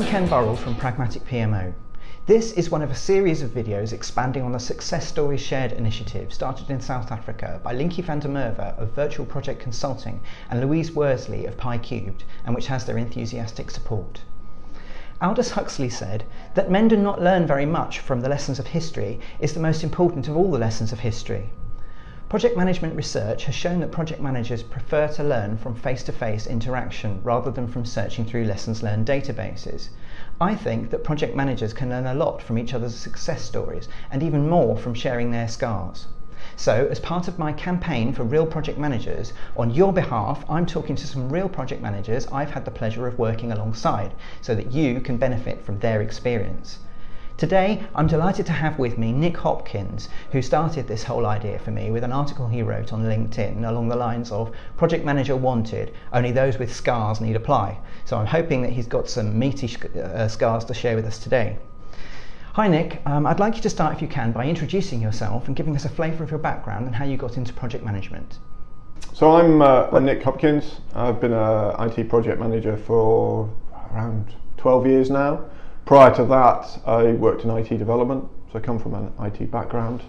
I'm Ken Burrell from Pragmatic PMO. This is one of a series of videos expanding on the Success Stories Shared initiative started in South Africa by Linky van der Merwe of Virtual Project Consulting and Louise Worsley of PiCubed, and which has their enthusiastic support. Aldous Huxley said that men do not learn very much from the lessons of history is the most important of all the lessons of history. Project management research has shown that project managers prefer to learn from face to face interaction rather than from searching through lessons learned databases. I think that project managers can learn a lot from each other's success stories and even more from sharing their scars. So, as part of my campaign for real project managers, on your behalf, I'm talking to some real project managers I've had the pleasure of working alongside so that you can benefit from their experience. Today, I'm delighted to have with me Nick Hopkins, who started this whole idea for me with an article he wrote on LinkedIn along the lines of Project Manager Wanted, only those with scars need apply. So I'm hoping that he's got some meaty uh, scars to share with us today. Hi Nick, um, I'd like you to start if you can by introducing yourself and giving us a flavour of your background and how you got into project management. So I'm, uh, I'm Nick Hopkins. I've been an IT project manager for around 12 years now. Prior to that, I worked in IT development, so I come from an IT background.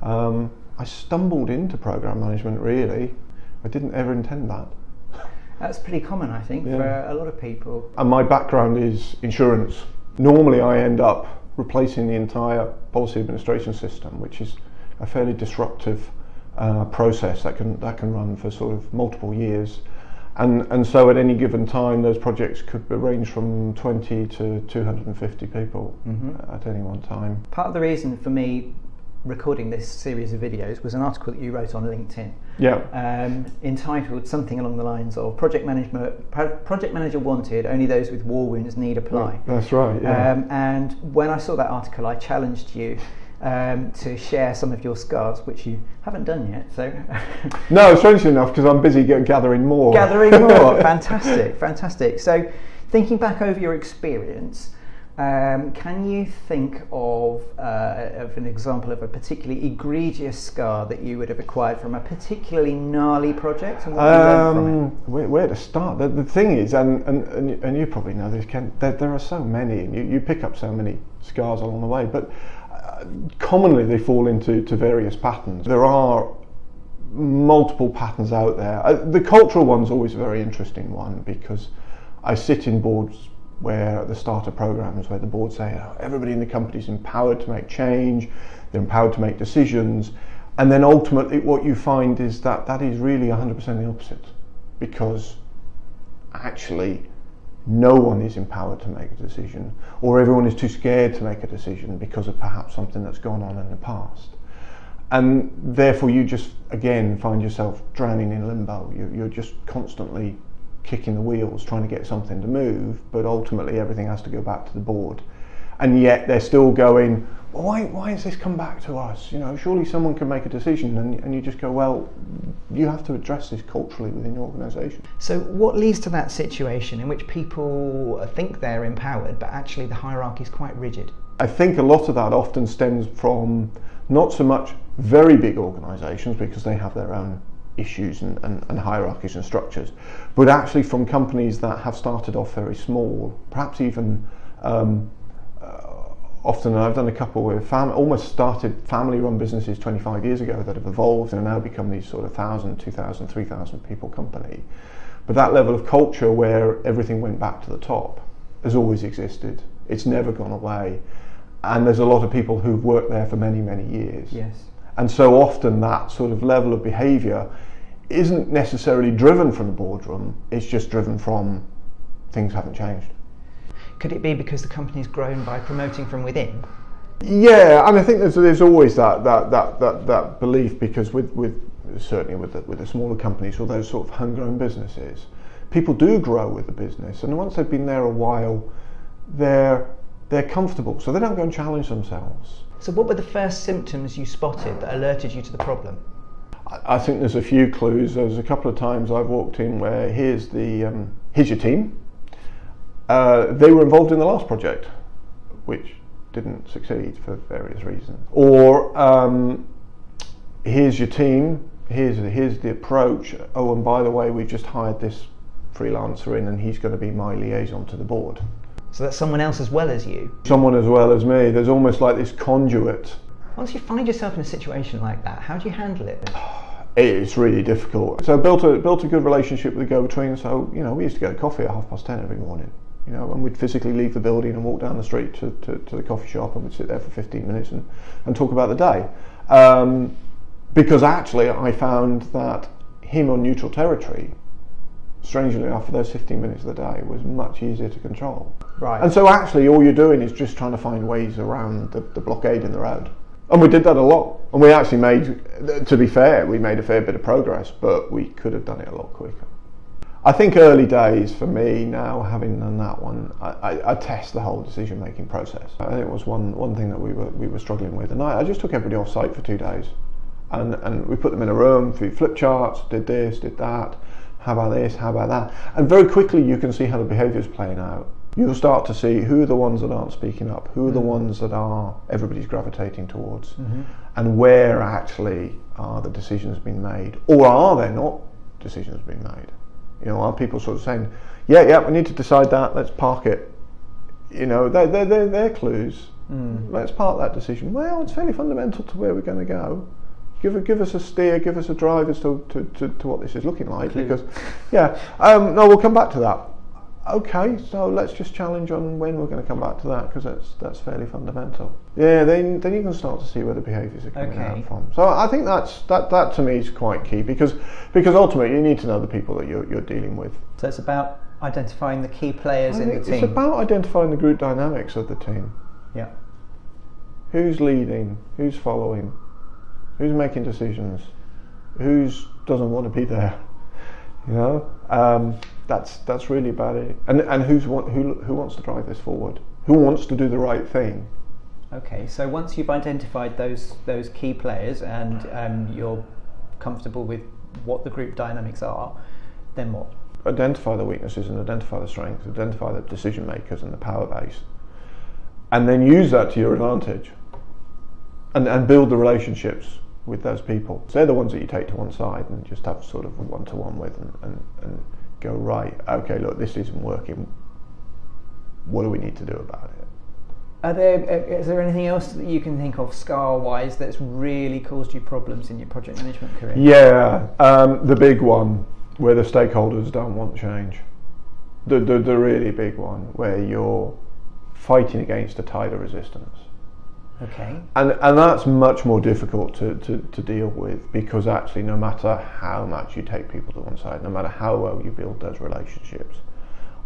Um, I stumbled into program management really. I didn't ever intend that. That's pretty common, I think, yeah. for a lot of people. And my background is insurance. Normally, I end up replacing the entire policy administration system, which is a fairly disruptive uh, process that can that can run for sort of multiple years. And, and so at any given time, those projects could range from 20 to 250 people mm-hmm. at any one time. Part of the reason for me recording this series of videos was an article that you wrote on LinkedIn. Yeah. Um, entitled something along the lines of Project Management Project Manager Wanted, only those with war wounds need apply. That's right, yeah. Um, and when I saw that article, I challenged you um, to share some of your scars, which you haven't done yet. So no, strangely enough, because I'm busy gathering more. Gathering more, fantastic, fantastic. So thinking back over your experience. Um, can you think of, uh, of an example of a particularly egregious scar that you would have acquired from a particularly gnarly project? And what um, where, where, to start? The, the thing is, and, and, and, you probably know this, Ken, there, there are so many, and you, you pick up so many scars along the way. But commonly they fall into to various patterns. There are multiple patterns out there. Uh, the cultural one's always a very interesting one because I sit in boards where at the start of programs where the board say oh, everybody in the company is empowered to make change, they're empowered to make decisions, and then ultimately what you find is that that is really 100% the opposite because actually no one is empowered to make a decision, or everyone is too scared to make a decision because of perhaps something that's gone on in the past. And therefore, you just again find yourself drowning in limbo. You're just constantly kicking the wheels, trying to get something to move, but ultimately, everything has to go back to the board. And yet, they're still going, well, why, why has this come back to us? You know, surely someone can make a decision, and, and you just go, well, you have to address this culturally within your organisation. So, what leads to that situation in which people think they're empowered, but actually the hierarchy is quite rigid? I think a lot of that often stems from not so much very big organisations because they have their own issues and, and, and, hierarchies and structures, but actually from companies that have started off very small, perhaps even um, often I've done a couple where fam- almost started family run businesses 25 years ago that have evolved and now become these sort of 1,000, 2,000, 3,000 people company. But that level of culture where everything went back to the top has always existed. It's never gone away. And there's a lot of people who've worked there for many, many years. Yes. And so often that sort of level of behaviour isn't necessarily driven from the boardroom, it's just driven from things haven't changed. Could it be because the company's grown by promoting from within? Yeah, and I think there's, there's always that, that, that, that, that belief because with, with certainly with the, with the smaller companies or those sort of homegrown businesses, people do grow with the business, and once they've been there a while, they're they're comfortable, so they don't go and challenge themselves. So, what were the first symptoms you spotted that alerted you to the problem? I, I think there's a few clues. There's a couple of times I've walked in where here's the um, here's your team, uh, they were involved in the last project, which didn't succeed for various reasons. Or um, here's your team, here's here's the approach. Oh, and by the way, we've just hired this freelancer in and he's going to be my liaison to the board. So that's someone else as well as you. Someone as well as me. There's almost like this conduit. Once you find yourself in a situation like that, how do you handle it? It's really difficult. So I built a built a good relationship with the go-between. So you know, we used to go to coffee at half past ten every morning. You know, and we'd physically leave the building and walk down the street to, to, to the coffee shop, and we'd sit there for 15 minutes and, and talk about the day. Um, because actually, I found that him on neutral territory strangely enough, for those 15 minutes of the day was much easier to control. Right. And so actually all you're doing is just trying to find ways around the, the blockade in the road. And we did that a lot. And we actually made, to be fair, we made a fair bit of progress, but we could have done it a lot quicker. I think early days for me now, having done that one, I, I, I test the whole decision making process. Think it was one, one thing that we were, we were struggling with. And I, I just took everybody off site for two days. And, and we put them in a room, through flip charts, did this, did that how about this, how about that? And very quickly you can see how the behaviour is playing out. You'll start to see who are the ones that aren't speaking up, who are the mm-hmm. ones that are everybody's gravitating towards, mm-hmm. and where actually are the decisions being made, or are there not decisions being made? You know, are people sort of saying, yeah, yeah, we need to decide that, let's park it. You know, they're, they're, they're, they're clues. Mm. Let's park that decision. Well, it's fairly fundamental to where we're going to go give give us a steer, give us a drive as to, to, to, to what this is looking like. Because, yeah, um, no, we'll come back to that. Okay, so let's just challenge on when we're going to come back to that because that's that's fairly fundamental. Yeah, then then you can start to see where the behaviours are coming okay. out from. So I think that's that that to me is quite key because because ultimately you need to know the people that you're you're dealing with. So it's about identifying the key players I in the team. It's about identifying the group dynamics of the team. Yeah. Who's leading? Who's following? Who's making decisions? Who's doesn't want to be there? You know, um, that's that's really about it. And and who's want, who who wants to drive this forward? Who wants to do the right thing? Okay, so once you've identified those those key players and um, you're comfortable with what the group dynamics are, then what? Identify the weaknesses and identify the strengths. Identify the decision makers and the power base, and then use that to your advantage. And and build the relationships with those people. So they're the ones that you take to one side and just have sort of one to one with and, and, and go, right, okay, look, this isn't working. What do we need to do about it? Are there, uh, there anything else that you can think of SCAR wise that's really caused you problems in your project management career? Yeah, um, the big one where the stakeholders don't want change. The, the, the really big one where you're fighting against a tide of resistance. Okay. And and that's much more difficult to, to, to deal with because actually no matter how much you take people to one side, no matter how well you build those relationships,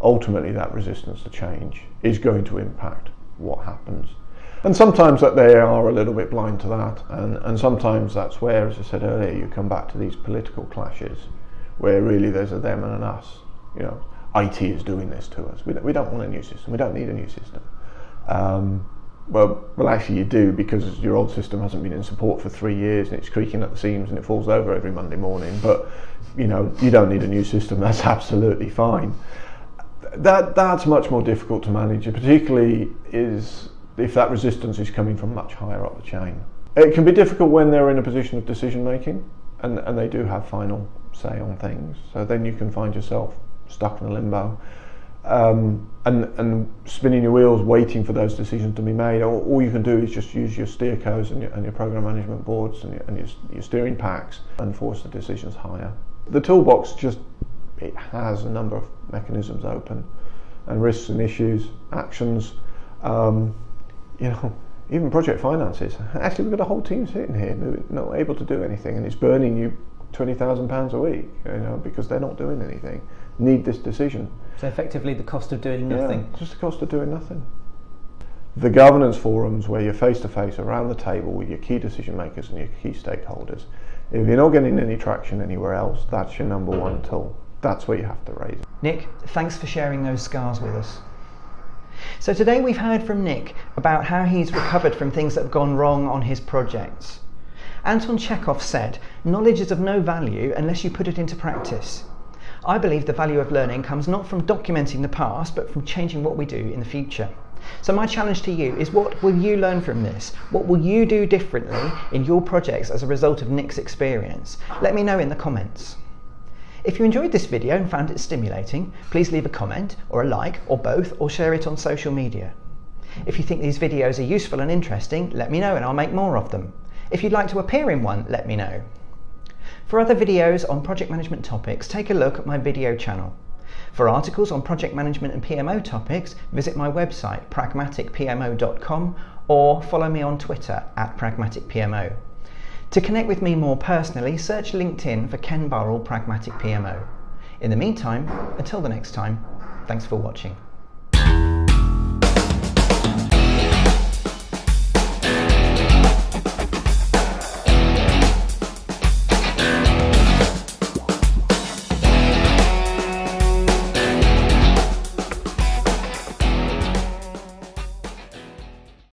ultimately that resistance to change is going to impact what happens. And sometimes that they are a little bit blind to that, and, and sometimes that's where, as I said earlier, you come back to these political clashes where really there's a them and an us. You know, IT is doing this to us. We don't, we don't want a new system. We don't need a new system. Um, well, well, actually, you do because your old system hasn't been in support for three years and it's creaking at the seams and it falls over every Monday morning. But you know, you don't need a new system. That's absolutely fine. That that's much more difficult to manage, particularly is if that resistance is coming from much higher up the chain. It can be difficult when they're in a position of decision making and, and they do have final say on things. So then you can find yourself stuck in a limbo um, and, and spinning your wheels waiting for those decisions to be made. All, all you can do is just use your SteerCos and your, and your program management boards and, your, and your, your steering packs and force the decisions higher. The toolbox just it has a number of mechanisms open and risks and issues, actions. Um, you know, even project finances. Actually, we've got a whole team sitting here not able to do anything, and it's burning you twenty thousand pounds a week. You know, because they're not doing anything. Need this decision. So effectively, the cost of doing nothing. Yeah, just the cost of doing nothing. The governance forums where you're face to face around the table with your key decision makers and your key stakeholders. If you're not getting any traction anywhere else, that's your number one tool. That's where you have to raise it. Nick, thanks for sharing those scars with us. So today we've heard from Nick about how he's recovered from things that have gone wrong on his projects. Anton Chekhov said, Knowledge is of no value unless you put it into practice. I believe the value of learning comes not from documenting the past, but from changing what we do in the future. So, my challenge to you is what will you learn from this? What will you do differently in your projects as a result of Nick's experience? Let me know in the comments. If you enjoyed this video and found it stimulating, please leave a comment or a like or both or share it on social media. If you think these videos are useful and interesting, let me know and I'll make more of them. If you'd like to appear in one, let me know. For other videos on project management topics, take a look at my video channel. For articles on project management and PMO topics, visit my website pragmaticpmo.com or follow me on Twitter at pragmaticpmo. To connect with me more personally, search LinkedIn for Ken Burrell Pragmatic PMO. In the meantime, until the next time, thanks for watching.